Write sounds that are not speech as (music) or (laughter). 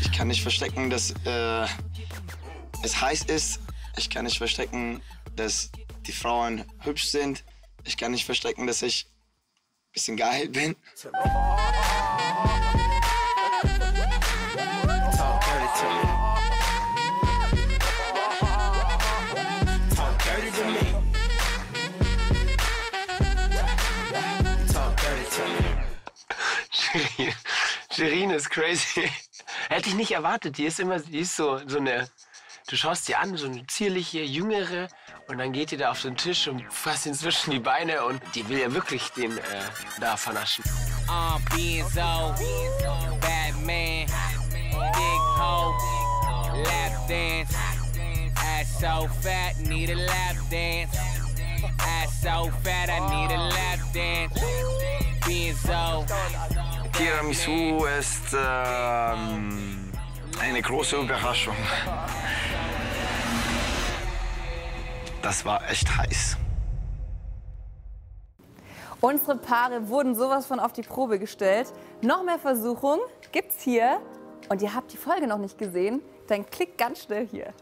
Ich kann nicht verstecken, dass äh, es heiß ist. Ich kann nicht verstecken, dass die Frauen hübsch sind. Ich kann nicht verstecken, dass ich ein bisschen geil bin. Shirin, ist crazy. (laughs) Hätte ich nicht erwartet. Die ist immer, die ist so, so eine. Du schaust sie an, so eine zierliche, jüngere, und dann geht die da auf den Tisch und fasst ihn zwischen die Beine und die will ja wirklich den äh, da vernaschen. Uh, Benzo, Batman, Big Ho, Lap Dance. Ass so fat, need a lap dance. Ass so fat, I need a lap dance. Benzo. Tiramisu ist ähm, eine große Überraschung. Das war echt heiß. Unsere Paare wurden sowas von auf die Probe gestellt. Noch mehr Versuchung gibt's hier. Und ihr habt die Folge noch nicht gesehen, dann klickt ganz schnell hier.